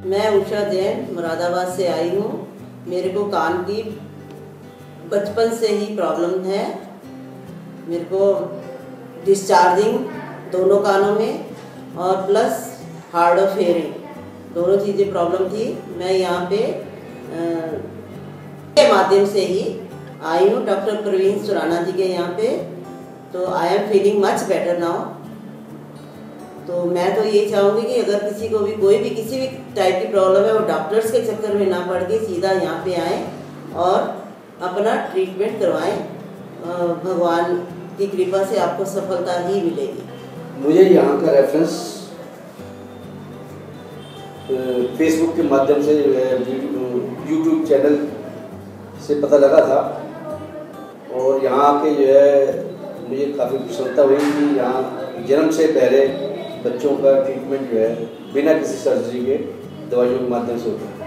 मैं उषा जैन मुरादाबाद से आई हूँ। मेरे को कान की बचपन से ही प्रॉब्लम है। मेरे को डिस्चार्जिंग दोनों कानों में और प्लस हार्ड ऑफ़ हेयरिंग दोनों चीज़ें प्रॉब्लम थी। मैं यहाँ पे के माध्यम से ही आई हूँ। डॉक्टर प्रवीण सुराना जी के यहाँ पे। तो I am feeling much better now तो मैं तो ये चाहूँगी कि अगर किसी को भी, कोई भी किसी भी टाइप की प्रॉब्लम है, वो डॉक्टर्स के चक्कर में ना पड़ के सीधा यहाँ पे आए और अपना ट्रीटमेंट करवाएँ। भगवान की कृपा से आपको सफलता ही मिलेगी। मुझे यहाँ का रेफरेंस फेसबुक के माध्यम से यूट्यूब चैनल से पता लगा था। और यहाँ के जो है, मुझे काफ़ी प्रसन्नता हुई कि यहाँ जन्म से पहले बच्चों का ट्रीटमेंट जो है, बिना किसी सर्जरी के दवाइयों के माध्यम से होता है।